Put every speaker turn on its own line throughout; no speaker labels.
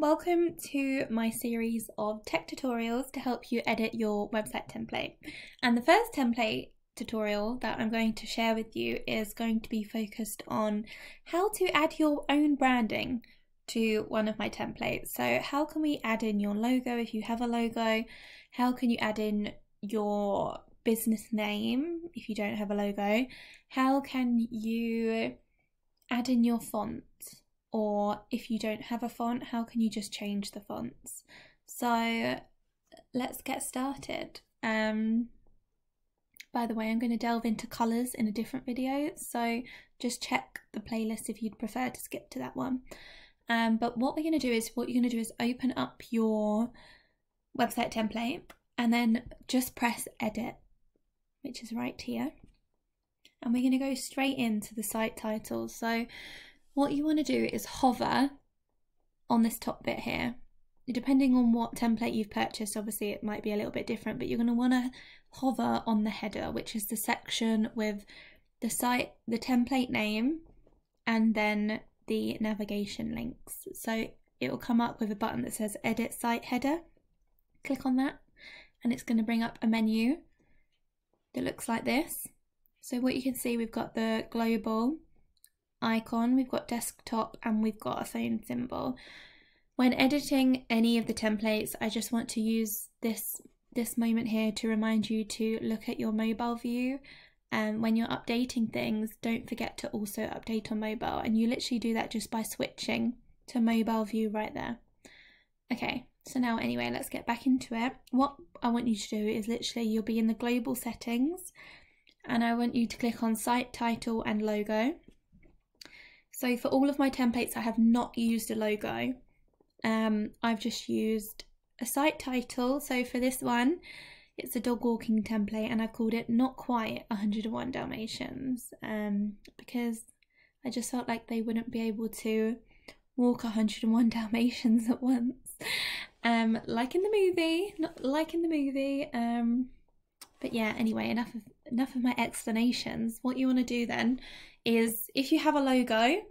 welcome to my series of tech tutorials to help you edit your website template. And the first template tutorial that I'm going to share with you is going to be focused on how to add your own branding to one of my templates. So how can we add in your logo if you have a logo? How can you add in your business name if you don't have a logo? How can you add in your font? Or if you don't have a font, how can you just change the fonts? So let's get started. Um, by the way, I'm going to delve into colours in a different video, so just check the playlist if you'd prefer to skip to that one. Um, but what we're going to do is, what you're going to do is open up your website template and then just press edit, which is right here. And we're going to go straight into the site title. So what you want to do is hover on this top bit here. Depending on what template you've purchased, obviously it might be a little bit different, but you're going to want to hover on the header, which is the section with the site, the template name, and then the navigation links. So it will come up with a button that says edit site header. Click on that and it's going to bring up a menu that looks like this. So what you can see, we've got the global icon, we've got desktop and we've got a phone symbol. When editing any of the templates, I just want to use this this moment here to remind you to look at your mobile view and when you're updating things, don't forget to also update on mobile. And you literally do that just by switching to mobile view right there. Okay, so now anyway, let's get back into it. What I want you to do is literally you'll be in the global settings and I want you to click on site title and logo. So for all of my templates, I have not used a logo. Um, I've just used a site title. So for this one, it's a dog walking template and I've called it Not Quite 101 Dalmatians um, because I just felt like they wouldn't be able to walk 101 Dalmatians at once. Um, like in the movie, not like in the movie. Um, but yeah, anyway, enough of enough of my explanations. What you want to do then is if you have a logo,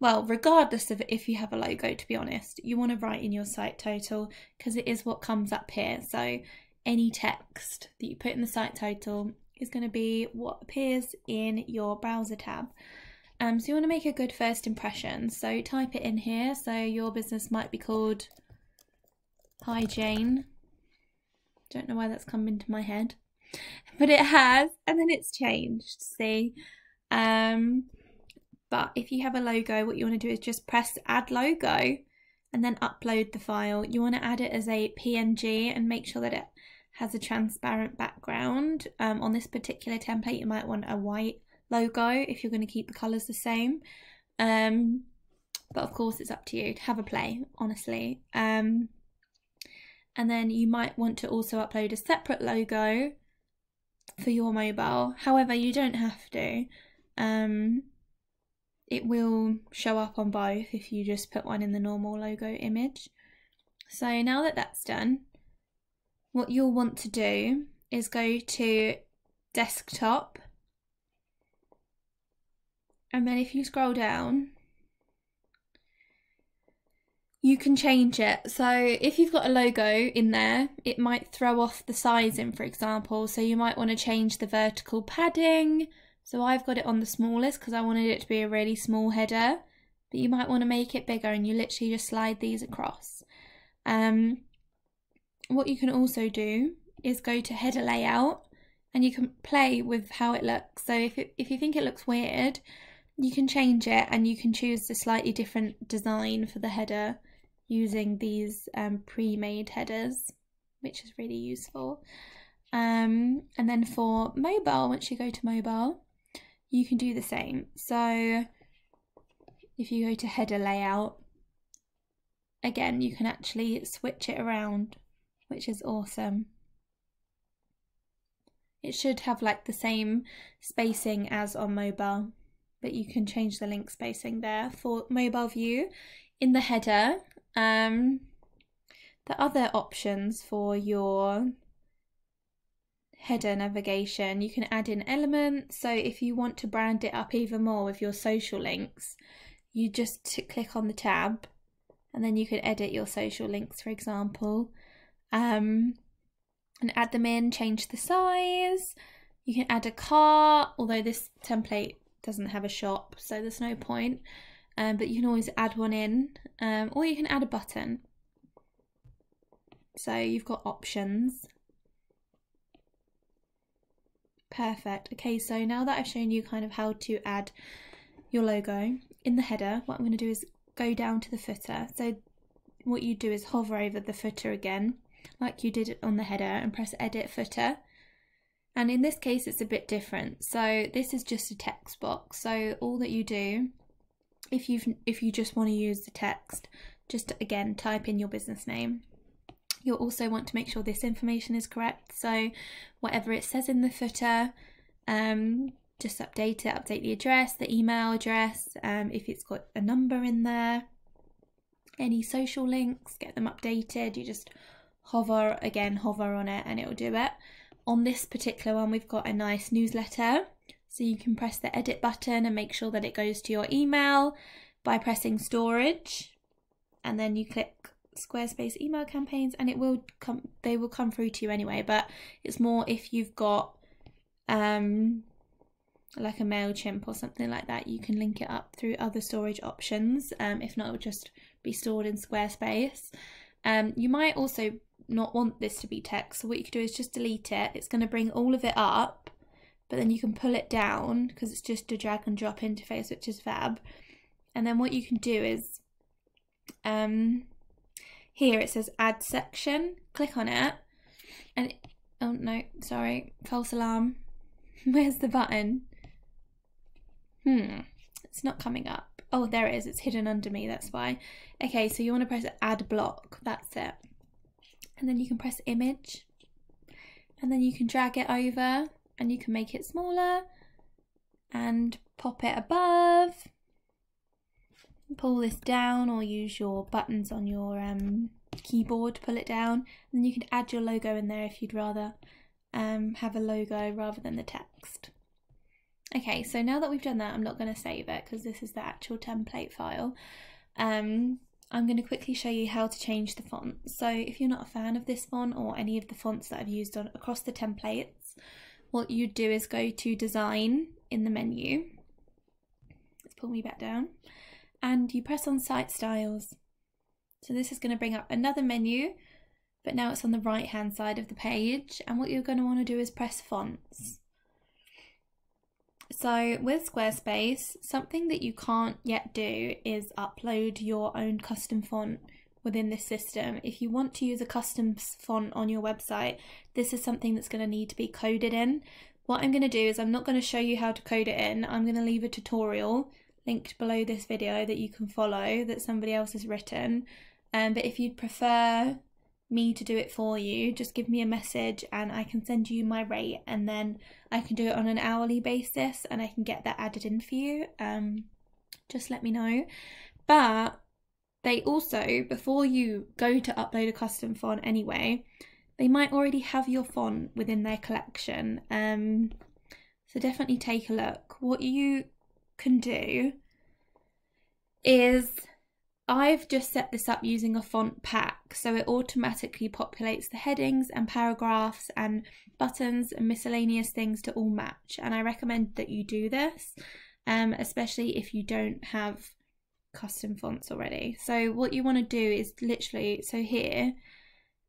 well, regardless of if you have a logo, to be honest, you want to write in your site title because it is what comes up here. So any text that you put in the site title is going to be what appears in your browser tab. Um, so you want to make a good first impression. So type it in here. So your business might be called Hi Jane. Don't know why that's come into my head, but it has, and then it's changed. See, um, but if you have a logo, what you want to do is just press Add Logo, and then upload the file. You want to add it as a PNG and make sure that it has a transparent background. Um, on this particular template, you might want a white logo if you're going to keep the colours the same. Um, but of course, it's up to you to have a play, honestly. Um, and then you might want to also upload a separate logo for your mobile. However, you don't have to. Um, it will show up on both if you just put one in the normal logo image. So now that that's done, what you'll want to do is go to desktop and then if you scroll down you can change it. So if you've got a logo in there it might throw off the sizing for example. So you might want to change the vertical padding. So I've got it on the smallest because I wanted it to be a really small header but you might want to make it bigger and you literally just slide these across. Um, what you can also do is go to header layout and you can play with how it looks. So if, it, if you think it looks weird, you can change it and you can choose a slightly different design for the header using these um, pre-made headers, which is really useful. Um, and then for mobile, once you go to mobile, you can do the same. So if you go to header layout, again, you can actually switch it around which is awesome. It should have like the same spacing as on mobile, but you can change the link spacing there for mobile view. In the header, um, the other options for your header navigation, you can add in elements. So if you want to brand it up even more with your social links, you just click on the tab and then you can edit your social links, for example, um, and add them in, change the size. You can add a car, although this template doesn't have a shop, so there's no point. Um, but you can always add one in, um, or you can add a button. So you've got options. Perfect. Okay, so now that I've shown you kind of how to add your logo in the header, what I'm going to do is go down to the footer. So what you do is hover over the footer again, like you did on the header, and press edit footer. And in this case, it's a bit different. So this is just a text box. So all that you do, if you've if you just want to use the text, just again type in your business name You'll also want to make sure this information is correct. So whatever it says in the footer, um, just update it, update the address, the email address, um, if it's got a number in there, any social links, get them updated. You just hover, again, hover on it and it'll do it. On this particular one, we've got a nice newsletter. So you can press the edit button and make sure that it goes to your email by pressing storage. And then you click Squarespace email campaigns and it will come they will come through to you anyway. But it's more if you've got um like a MailChimp or something like that you can link it up through other storage options. Um if not it will just be stored in Squarespace. Um you might also not want this to be text. So what you could do is just delete it. It's going to bring all of it up but then you can pull it down because it's just a drag and drop interface which is fab and then what you can do is um here it says add section. Click on it. And, oh no, sorry, false alarm. Where's the button? Hmm, it's not coming up. Oh, there it is. It's hidden under me. That's why. Okay, so you want to press add block. That's it. And then you can press image. And then you can drag it over and you can make it smaller and pop it above pull this down or use your buttons on your um, keyboard to pull it down. And then you can add your logo in there if you'd rather um, have a logo rather than the text. Okay, so now that we've done that, I'm not going to save it because this is the actual template file. Um, I'm going to quickly show you how to change the font. So if you're not a fan of this font or any of the fonts that I've used on across the templates, what you do is go to design in the menu. Let's pull me back down and you press on site styles. So this is going to bring up another menu, but now it's on the right hand side of the page. And what you're going to want to do is press fonts. So with Squarespace, something that you can't yet do is upload your own custom font within this system. If you want to use a custom font on your website, this is something that's going to need to be coded in. What I'm going to do is I'm not going to show you how to code it in. I'm going to leave a tutorial linked below this video that you can follow that somebody else has written. Um, but if you'd prefer me to do it for you, just give me a message and I can send you my rate and then I can do it on an hourly basis and I can get that added in for you. Um, just let me know. But they also, before you go to upload a custom font anyway, they might already have your font within their collection. Um, so definitely take a look. What you can do is I've just set this up using a font pack so it automatically populates the headings and paragraphs and buttons and miscellaneous things to all match and I recommend that you do this um, especially if you don't have custom fonts already. So what you want to do is literally, so here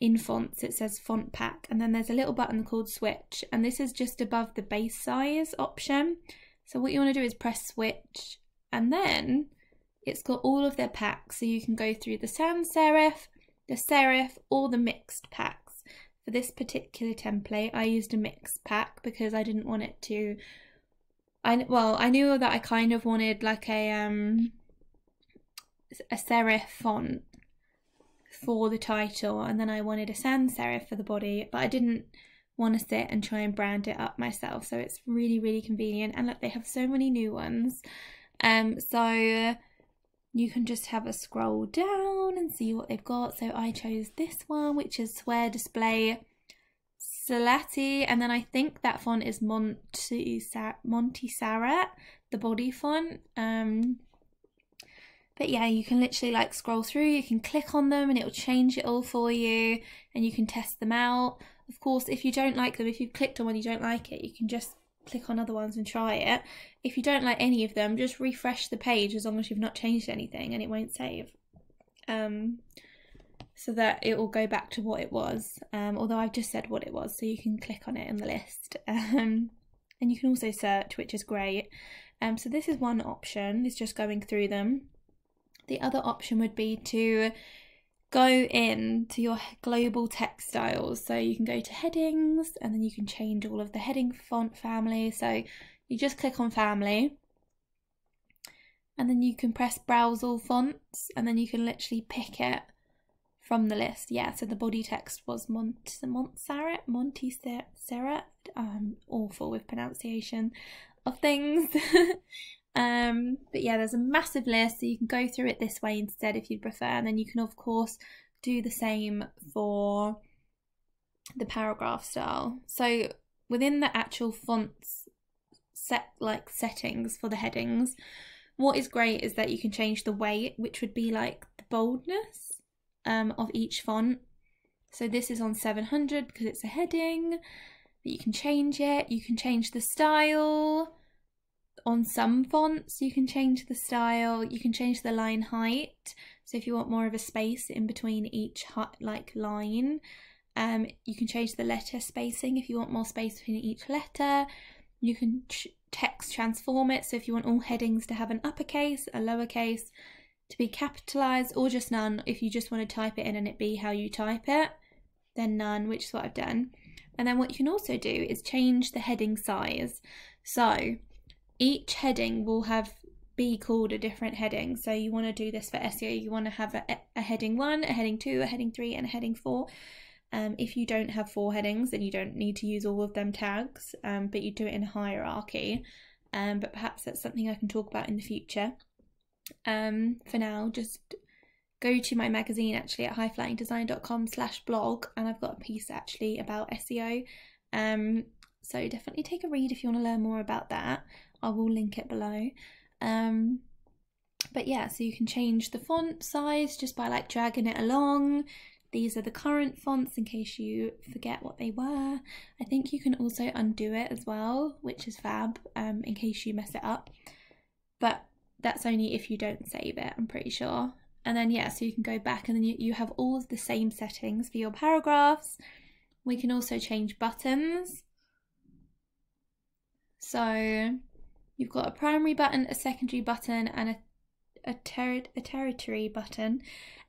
in fonts it says font pack and then there's a little button called switch and this is just above the base size option so what you want to do is press switch and then it's got all of their packs. So you can go through the sans serif, the serif or the mixed packs. For this particular template, I used a mixed pack because I didn't want it to I well, I knew that I kind of wanted like a um a serif font for the title and then I wanted a sans serif for the body, but I didn't want to sit and try and brand it up myself. So it's really, really convenient. And look, they have so many new ones. Um, so you can just have a scroll down and see what they've got. So I chose this one, which is Swear Display Salati, and then I think that font is Monty Montserrat, the body font. Um, but yeah, you can literally like scroll through, you can click on them and it will change it all for you and you can test them out. Of course, if you don't like them, if you've clicked on one you don't like it, you can just click on other ones and try it. If you don't like any of them, just refresh the page as long as you've not changed anything and it won't save. Um, so that it will go back to what it was. Um, although I've just said what it was, so you can click on it in the list. Um, and you can also search, which is great. Um, so this is one option, is just going through them. The other option would be to go in to your global text styles. So you can go to headings and then you can change all of the heading font family. So you just click on family and then you can press browse all fonts and then you can literally pick it from the list. Yeah, so the body text was Mont Montserrat, Monty Serrat. I'm um, awful with pronunciation of things. Um, but yeah, there's a massive list, so you can go through it this way instead if you'd prefer, and then you can of course do the same for the paragraph style. So within the actual fonts set like settings for the headings, what is great is that you can change the weight, which would be like the boldness um, of each font. So this is on 700 because it's a heading, but you can change it. You can change the style on some fonts you can change the style you can change the line height. So if you want more of a space in between each like line um, you can change the letter spacing. If you want more space between each letter you can text transform it. So if you want all headings to have an uppercase a lowercase to be capitalized or just none if you just want to type it in and it be how you type it then none which is what I've done. And then what you can also do is change the heading size. So each heading will have be called a different heading. So you want to do this for SEO, you want to have a, a heading one, a heading two, a heading three, and a heading four. Um, if you don't have four headings, then you don't need to use all of them tags, um, but you do it in hierarchy. Um, but perhaps that's something I can talk about in the future. Um, for now, just go to my magazine actually at highflyingdesign.com slash blog and I've got a piece actually about SEO. Um, so definitely take a read if you want to learn more about that. I will link it below. Um, but yeah, so you can change the font size just by like dragging it along. These are the current fonts in case you forget what they were. I think you can also undo it as well, which is fab um, in case you mess it up. But that's only if you don't save it, I'm pretty sure. And then, yeah, so you can go back and then you, you have all of the same settings for your paragraphs. We can also change buttons. So You've got a primary button, a secondary button, and a a, ter- a territory button.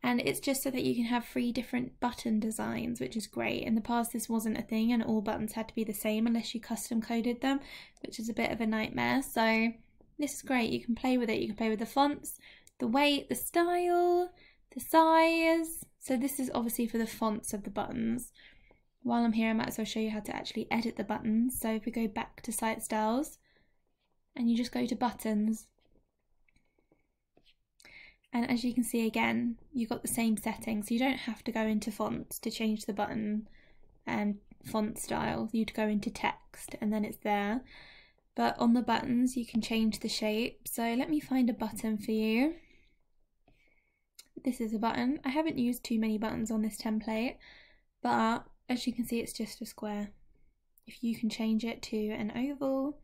And it's just so that you can have three different button designs which is great. In the past this wasn't a thing and all buttons had to be the same unless you custom coded them which is a bit of a nightmare. So this is great. You can play with it. You can play with the fonts the weight the style the size. So this is obviously for the fonts of the buttons. While I'm here I might as well show you how to actually edit the buttons. So if we go back to site styles and you just go to buttons. And as you can see again you've got the same settings. You don't have to go into fonts to change the button and font style. You'd go into text and then it's there. But on the buttons you can change the shape. So let me find a button for you. This is a button. I haven't used too many buttons on this template but as you can see it's just a square. If you can change it to an oval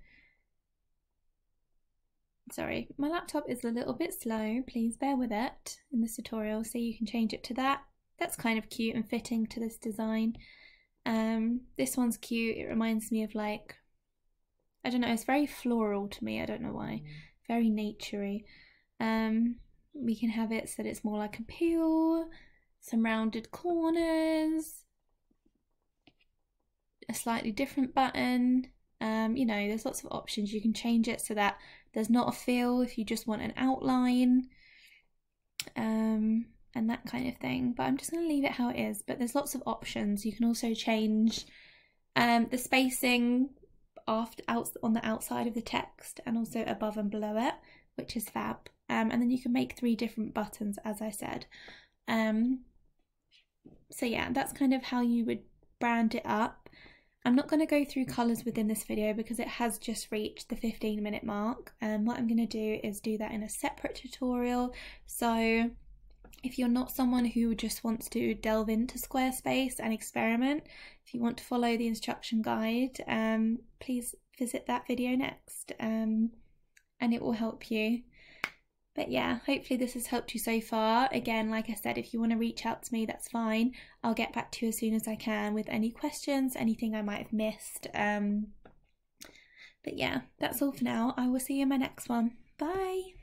sorry, my laptop is a little bit slow. Please bear with it in this tutorial so you can change it to that. That's kind of cute and fitting to this design. Um, this one's cute. It reminds me of like, I don't know, it's very floral to me. I don't know why. Very naturey. Um, we can have it so that it's more like a peel, some rounded corners, a slightly different button. Um, you know, there's lots of options. You can change it so that there's not a fill if you just want an outline um, and that kind of thing. But I'm just going to leave it how it is. But there's lots of options. You can also change um, the spacing after out on the outside of the text and also above and below it, which is fab. Um, and then you can make three different buttons, as I said. Um, so yeah, that's kind of how you would brand it up. I'm not going to go through colours within this video because it has just reached the 15 minute mark. And what I'm going to do is do that in a separate tutorial. So if you're not someone who just wants to delve into Squarespace and experiment, if you want to follow the instruction guide, um, please visit that video next. Um, and it will help you. But yeah, hopefully this has helped you so far. Again, like I said, if you want to reach out to me, that's fine. I'll get back to you as soon as I can with any questions, anything I might have missed. Um, but yeah, that's all for now. I will see you in my next one. Bye.